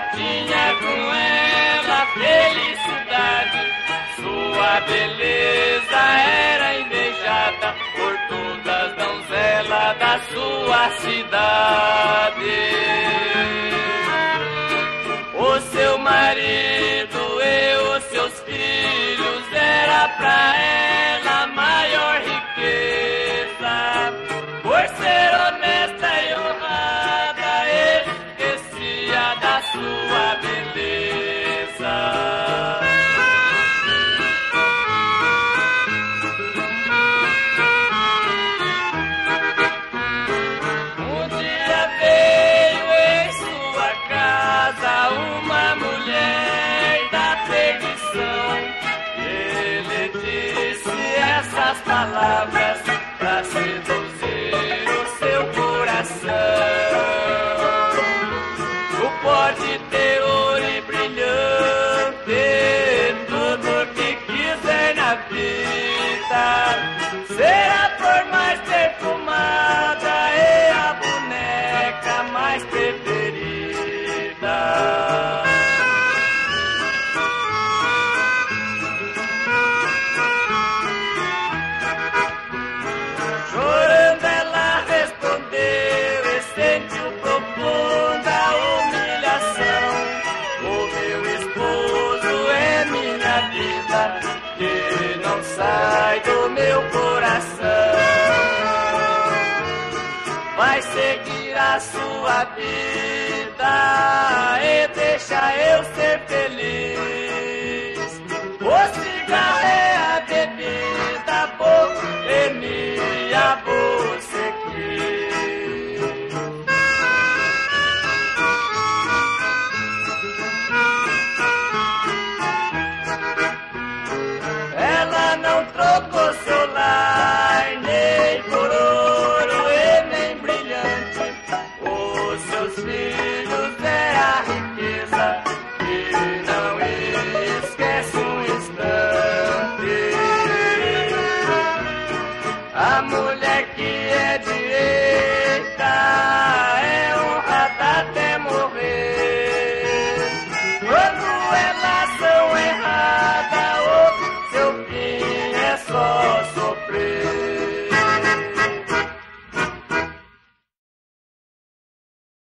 com ela felicidade. Sua beleza era invejada por todas as donzelas da sua cidade. O seu marido e os seus filhos era pra Um dia veio em sua casa uma mulher da perdição. Ele disse essas palavras para seduzir o seu coração. O pó de ter vida que não sai do meu coração. Vai seguir a sua vida e deixa eu ser feliz. O cigarro é a bebida boa e minha boa. Trocou proporcionar nem por ouro e nem brilhante. Os seus filhos é a riqueza que não esquece um instante. A mulher que é direita é honrada até morrer. Quando elas são erradas.